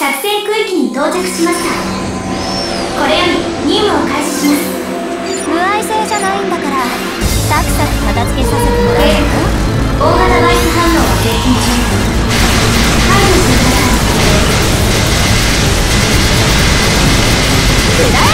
作戦区域に到着しました。これより任務を開始します。無愛性じゃないんだからサクサク片付けさせてもらえるか大型バイス反応は接近中排除してください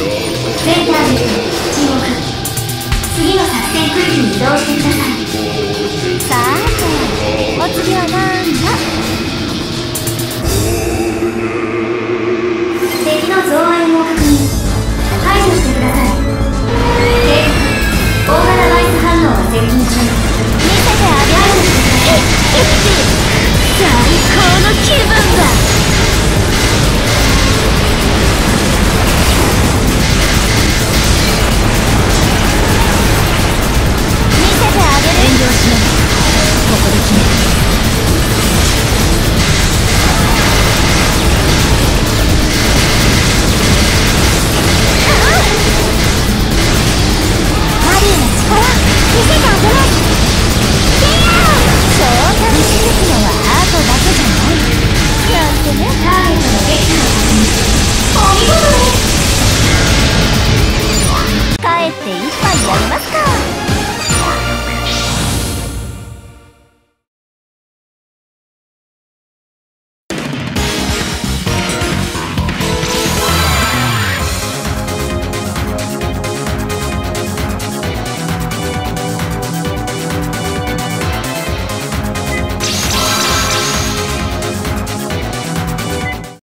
センターによる地次の作戦区域に移動してください。